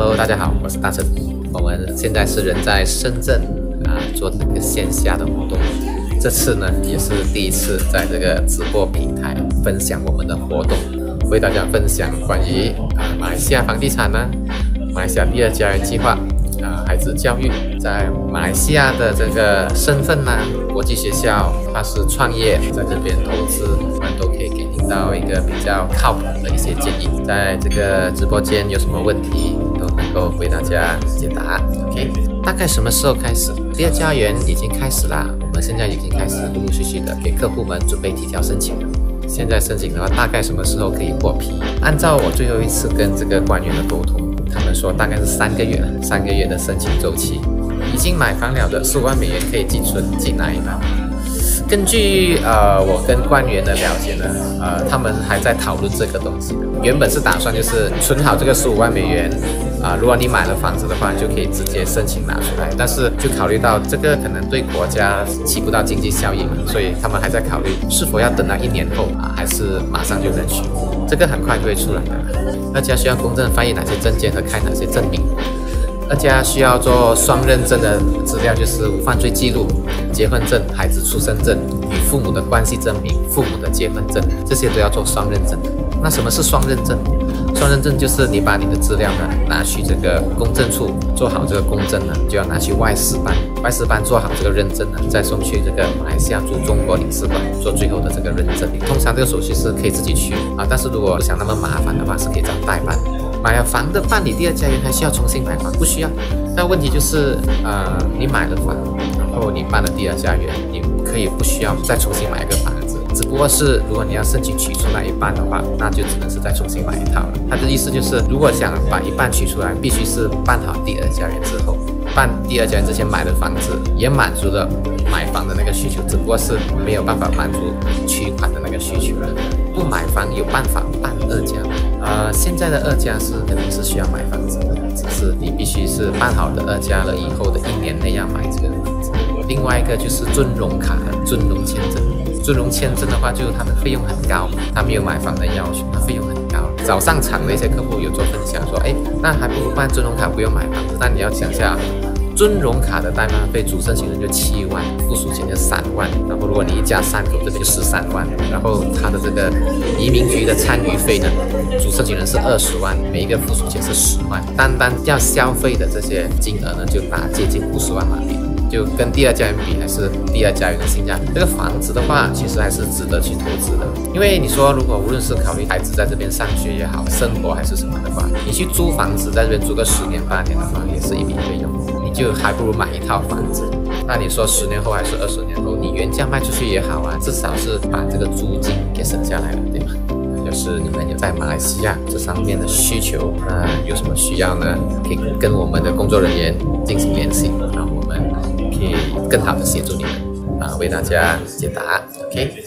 Hello，大家好，我是大成。我们现在是人在深圳啊，做这个线下的活动。这次呢，也是第一次在这个直播平台分享我们的活动，为大家分享关于啊马来西亚房地产呢，马来西亚第二家园计划啊，孩子教育在马来西亚的这个身份呢，国际学校，他是创业在这边投资，我们都可以到一个比较靠谱的一些建议。在这个直播间有什么问题都？能够为大家解答，OK？大概什么时候开始？第二家园已经开始啦，我们现在已经开始陆陆续续的给客户们准备提交申请了。现在申请的话，大概什么时候可以获批？按照我最后一次跟这个官员的沟通，他们说大概是三个月，三个月的申请周期。已经买房了的十万美元可以寄存进哪一半？根据呃我跟官员的了解呢，呃他们还在讨论这个东西。原本是打算就是存好这个十五万美元，啊如果你买了房子的话，就可以直接申请拿出来。但是就考虑到这个可能对国家起不到经济效益，所以他们还在考虑是否要等到一年后啊，还是马上就能取。这个很快就会出来的。大家需要公证翻译哪些证件和开哪些证明？二家需要做双认证的资料，就是无犯罪记录、结婚证、孩子出生证、与父母的关系证明、父母的结婚证，这些都要做双认证。那什么是双认证？双认证就是你把你的资料呢拿去这个公证处做好这个公证呢，就要拿去外事办，外事办做好这个认证呢，再送去这个马来西亚驻中国领事馆做最后的这个认证。通常这个手续是可以自己去啊，但是如果想那么麻烦的话，是可以找代办。买了房的办理第二家园还需要重新买房？不需要。那问题就是，呃，你买了房，然后你办了第二家园，你可以不需要再重新买一个房子。只不过是，如果你要申请取出来一半的话，那就只能是再重新买一套了。他的意思就是，如果想把一半取出来，必须是办好第二家园之后，办第二家之前买的房子也满足了买房的那个需求，只不过是没有办法满足取款的那个需求了。不买房有办法办二家。呃，现在的二家是肯定是需要买房子的，只是你必须是办好的二家了以后的一年内要买这个房子。另外一个就是尊荣卡、尊荣签证。尊荣签证的话，就是它的费用很高，它没有买房的要求，它费用很高。早上场的一些客户有做分享说，哎，那还不如办尊荣卡，不用买房子。但你要想下。尊荣卡的代办费，主申请人就七万，附属钱就三万，然后如果你一家三口，这边就十三万，然后他的这个移民局的参与费呢，主申请人是二十万，每一个附属钱是十万，单单要消费的这些金额呢，就达接近五十万马币，就跟第二家园比，还是第二家园的性价比。这个房子的话，其实还是值得去投资的，因为你说如果无论是考虑孩子在这边上学也好，生活还是什么的话，你去租房子在这边租个十年八年的话，也是一笔费用。就还不如买一套房子。那你说十年后还是二十年后，你原价卖出去也好啊，至少是把这个租金给省下来了，对吧？就是你们有在马来西亚这方面的需求，那有什么需要呢？可以跟我们的工作人员进行联系，然后我们可以更好的协助你们啊，为大家解答。OK。